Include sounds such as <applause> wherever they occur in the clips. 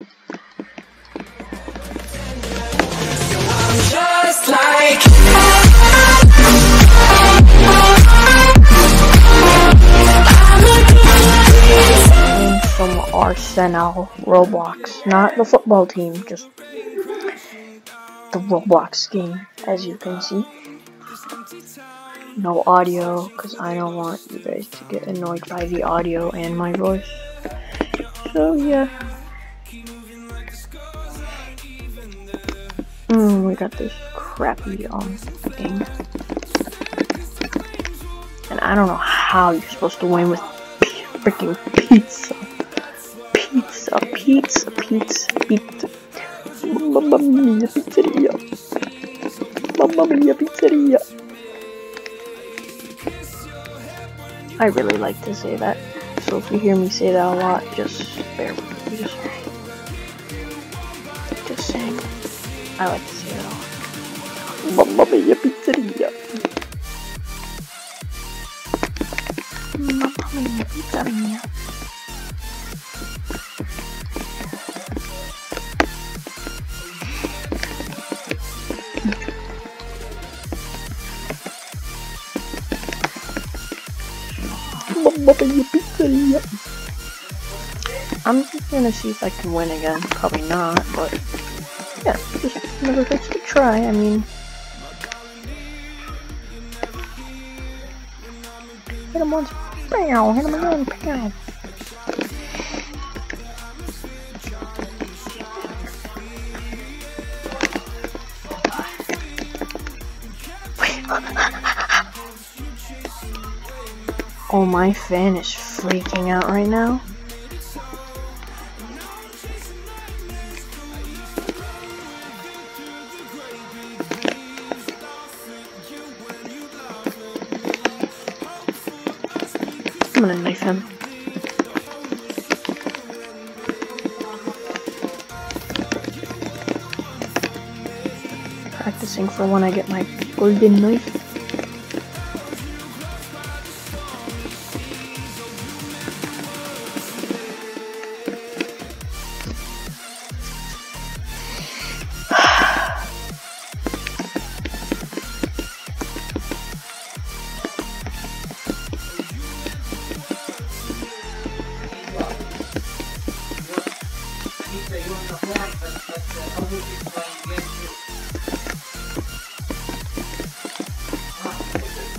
Just from Arsenal Roblox. Not the football team, just the Roblox game, as you can see. No audio, because I don't want you guys to get annoyed by the audio and my voice. So, yeah. We got this crappy um thing. And I don't know how you're supposed to win with freaking pizza. Pizza, pizza, pizza, pizza. Mamma mia, pizzeria. Mamma mia, pizzeria. I really like to say that. So if you hear me say that a lot, just bear with me. Just, just saying. I like Mamma mia, pizzeria. Mamma mia, pizzeria. Mamma mia, pizzeria. I'm just gonna see if I can win again. Probably not, but yeah, just never hurts to try. I mean, hit him once, pow, hit him again, pow. Oh, my fan is freaking out right now. I'm gonna knife him. Practicing for when I get my golden knife.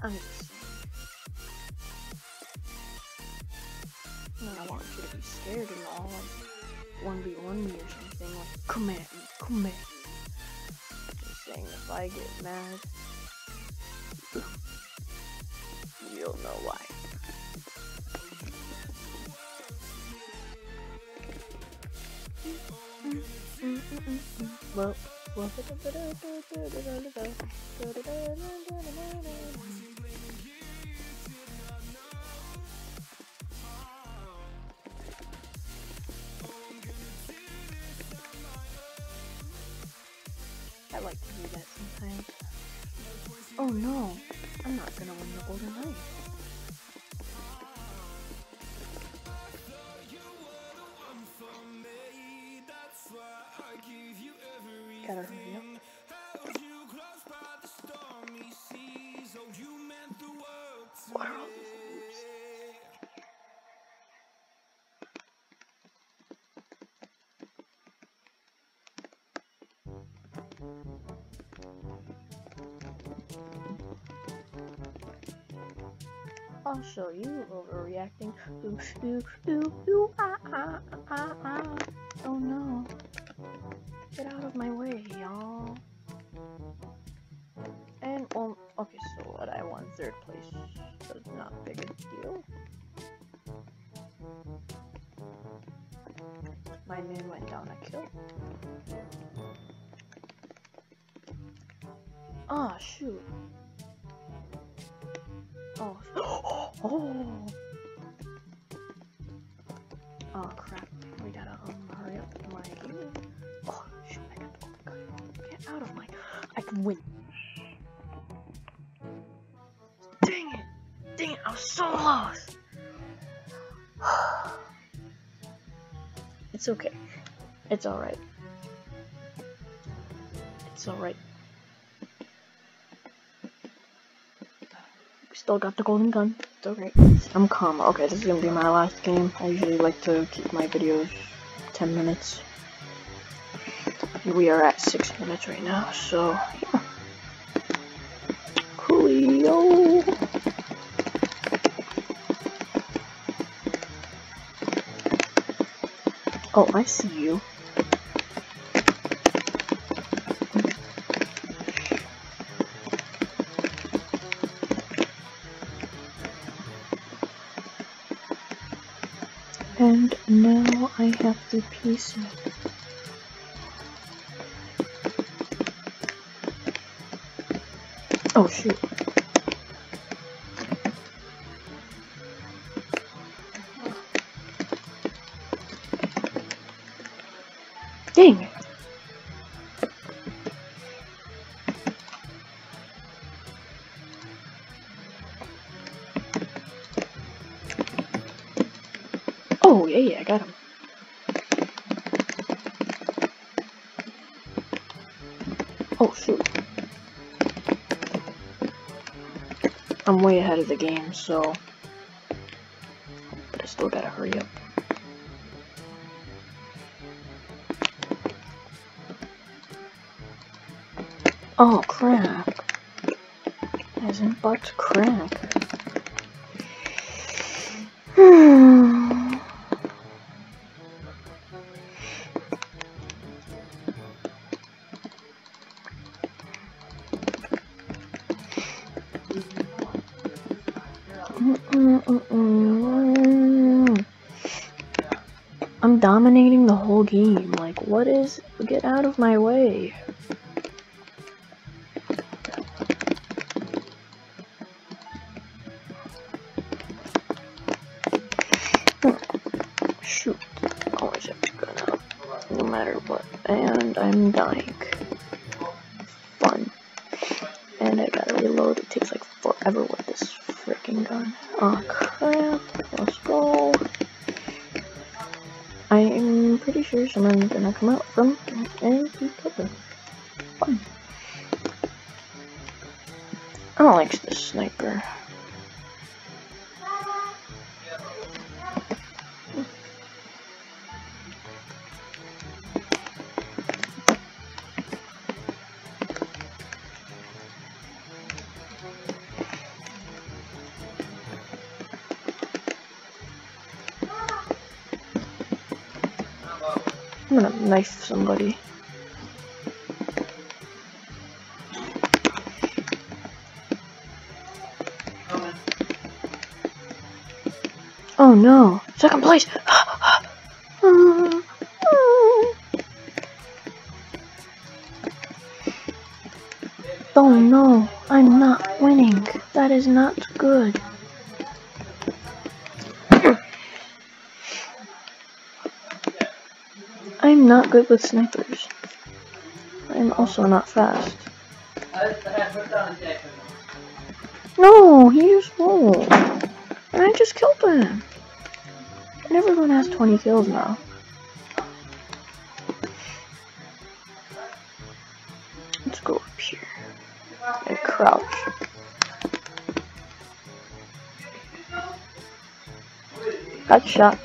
Oh, I'm just I want you to be scared and all, like one v one me or something. Like, come at me, come at me. Just saying, if I get mad, you'll know why. Mm, mm, mm, well, well, I like to do that sometimes. Oh no, I'm not gonna win the golden knife. Loops? I'll show you overreacting. Ooh, ooh, ooh, ooh, ah, ah, ah, ah. Oh no. Get out of my way, y'all. And well, okay, so what I won third place was not big a deal. My man went down a kill. Ah, shoot. Oh. <gasps> oh. Oh Win. Dang it! Dang it, I'm so lost! <sighs> it's okay. It's alright. It's alright. Still got the golden gun. It's okay. I'm calm. Okay, this is gonna be my last game. I usually like to keep my videos 10 minutes. We are at 6 minutes right now, so yeah. Coolio. Oh, I see you. And now I have the piece. Oh shoot. Dang. Oh, yeah, yeah, I got him. Oh, shoot. I'm way ahead of the game, so... But I still gotta hurry up. Oh, crap. Isn't but crack. <sighs> Hmm. I'm dominating the whole game. Like, what is. Get out of my way. Shoot. Always have to go now. No matter what. And I'm dying. Fun. And I gotta reload. It takes like forever gun. Oh crap. Let's go. I'm pretty sure someone's gonna come out from be cover. Fun. I don't like this sniper. I'm gonna knife somebody. Oh no! Second place! <gasps> oh no! I'm not winning! That is not good. I'm not good with snipers. I'm also not fast. No, he just rolled. And I just killed him. And everyone has 20 kills now. Let's go up here. And crouch. Got shot.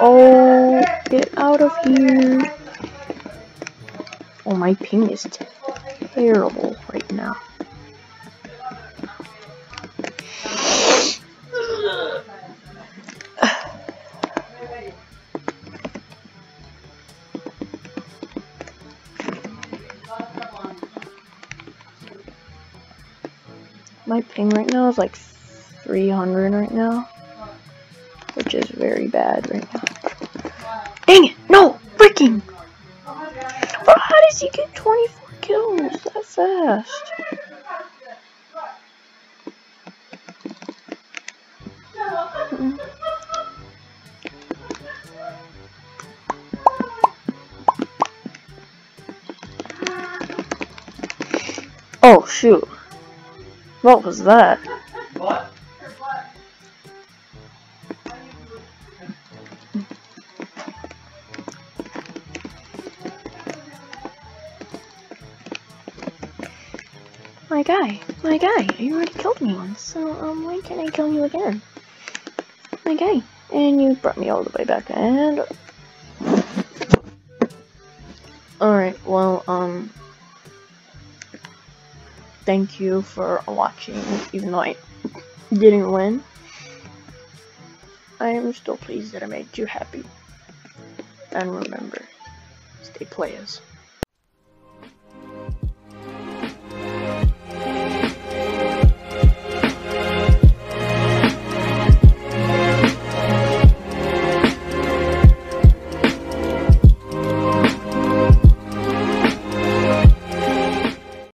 Oh, get out of here. Oh, my ping is terrible right now. <sighs> my ping right now is like 300 right now, which is very bad right now. Dang it! No! Freaking! Bro, how does he get 24 kills that fast? Mm. Oh shoot. What was that? My guy, my guy, you already killed me once, so um, why can't I kill you again? My guy, and you brought me all the way back, and... Alright, well, um... Thank you for watching, even though I didn't win. I am still pleased that I made you happy. And remember, stay players.